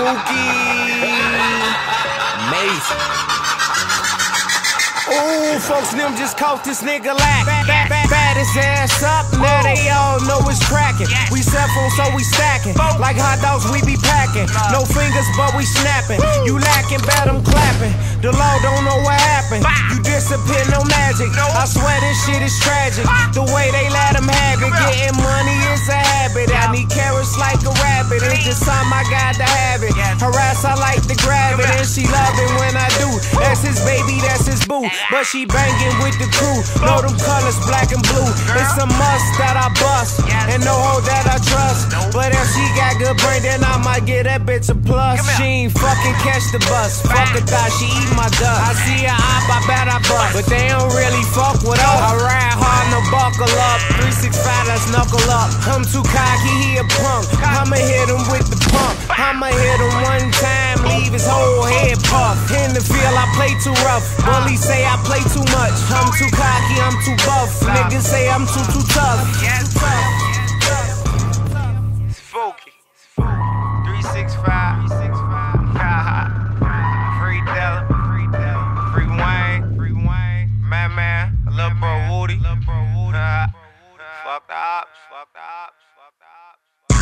Fookie. Amazing. Ooh, folks, them just caught this nigga lack. Bat, bat, bat his ass up, now they all know it's cracking. We phone, so we stacking. Like hot dogs, we be packing. No fingers, but we snapping. You lacking, bet them clapping. The law don't know what happened. You disappear, no magic. I swear this shit is tragic. The way they let them have it. Getting Harass, I like to grab it. And she love it when I do. That's his baby, that's his boo. But she banging with the crew. Know them colors, black and blue. It's a must that I bust. And no hoe that I trust. But if she got good brain, then I might get that bitch a plus. She ain't fucking catch the bus. Fuck a thought, she eat my dust. I see her op, I bet I bust. But they don't really fuck with us. I ride hard, no buckle up. 365, let's knuckle up. I'm too cocky, he a punk. I'ma hit him with the pump. I'ma hit his whole head puffed. In the field, I play too rough. Bullies say I play too much. I'm too cocky, I'm too buff. Niggas say I'm too, too tough. Yes, Spooky. It's 365. 365. Free Della. Free Della. Free Wayne. Free Wayne. Madman. Lil Bro Woody. Lil Bro Woody. Fuck the ops. Fuck the ops. Fuck the ops.